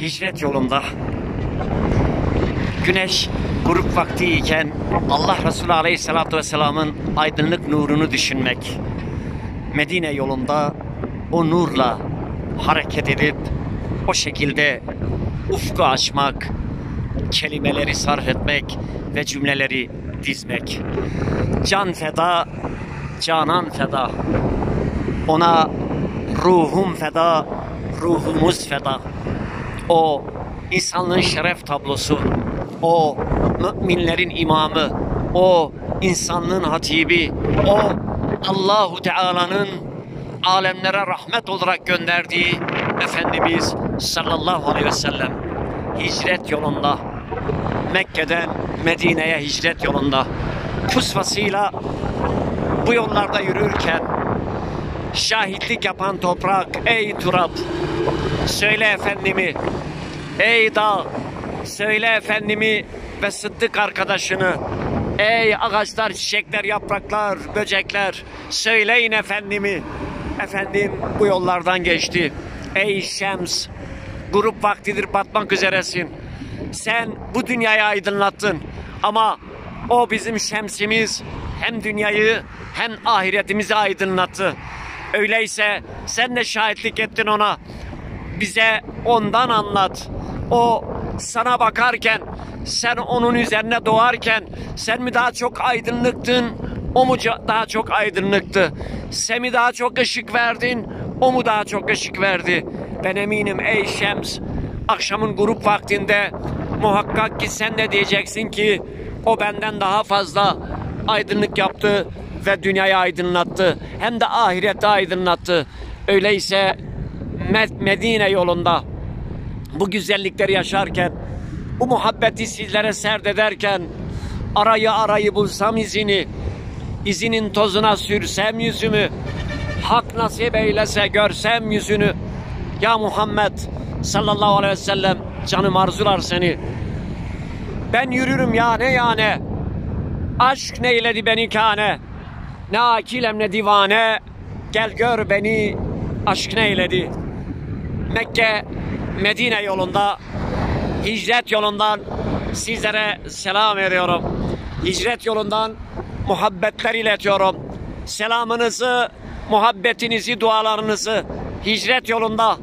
hicret yolunda güneş grup vakti iken Allah Resulü Aleyhisselatü Vesselam'ın aydınlık nurunu düşünmek. Medine yolunda o nurla hareket edip o şekilde ufku açmak, kelimeleri sarf etmek ve cümleleri dizmek. Can feda, canan feda. Ona ruhum feda, ruhumuz feda. O insanlığın şeref tablosu, o müminlerin imamı, o insanlığın hatibi, o Allahu Teala'nın alemlere rahmet olarak gönderdiği Efendimiz sallallahu aleyhi ve sellem hicret yolunda Mekke'den Medine'ye hicret yolunda pusvasıyla bu yollarda yürürken şahitlik yapan toprak ey turab söyle efendimi. Ey dağ söyle efendimi ve sıddık arkadaşını. Ey ağaçlar çiçekler yapraklar böcekler söyleyin efendimi. Efendim bu yollardan geçti. Ey şems grup vaktidir batmak üzeresin. Sen bu dünyayı aydınlattın ama o bizim şemsimiz hem dünyayı hem ahiretimizi aydınlattı. Öyleyse sen de şahitlik ettin ona. Bize ondan anlat. O sana bakarken, sen onun üzerine doğarken sen mi daha çok aydınlıktın, o mu daha çok aydınlıktı? Sen mi daha çok ışık verdin, o mu daha çok ışık verdi? Ben eminim ey Şems, akşamın grup vaktinde muhakkak ki sen de diyeceksin ki o benden daha fazla aydınlık yaptı ve dünyayı aydınlattı. Hem de ahirette aydınlattı. Öyleyse Medine yolunda bu güzellikleri yaşarken, bu muhabbeti sizlere serdederken, arayı arayı bulsam izini, izinin tozuna sürsem yüzümü, hak nasip eylese görsem yüzünü, ya Muhammed sallallahu aleyhi ve sellem canım arzular seni. Ben yürürüm ya ne yani. Aşk neyledi beni kane. Ne akilem ne divane. Gel gör beni aşk neyledi. Mekke Medine yolunda hicret yolundan sizlere selam ediyorum. Hicret yolundan muhabbetler iletiyorum. Selamınızı, muhabbetinizi, dualarınızı hicret yolunda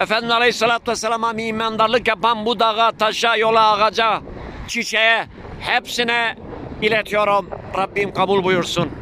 Efendimiz Aleyhisselatü Vesselam'a mimandarlık yapan bu dağa, taşa, yola, ağaca, çiçeğe hepsine iletiyorum. Rabbim kabul buyursun.